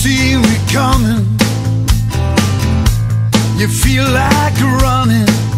see me coming. You feel like running.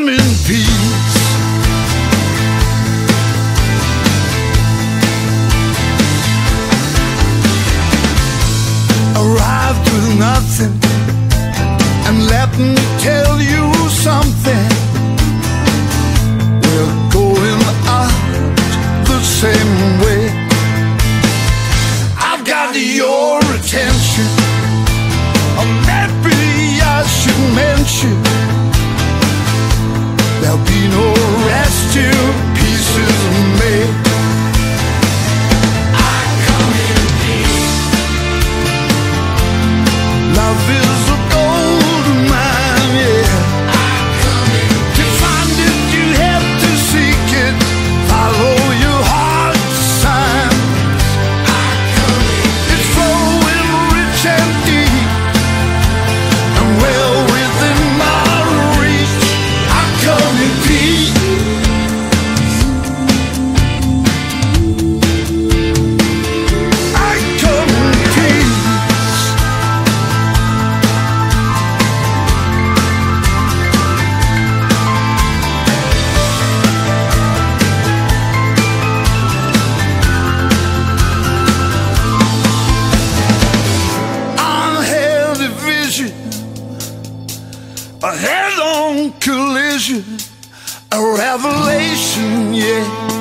come in peace. Arrived with nothing, and let me tell you something. vision, a revelation, yeah.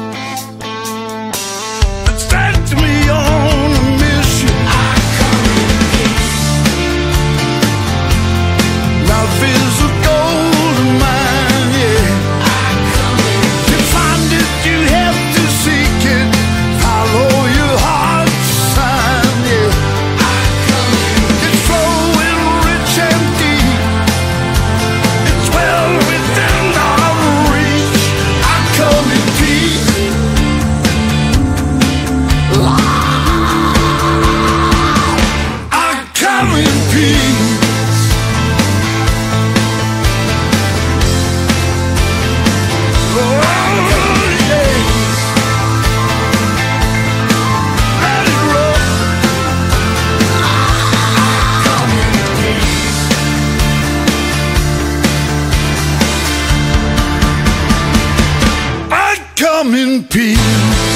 peace.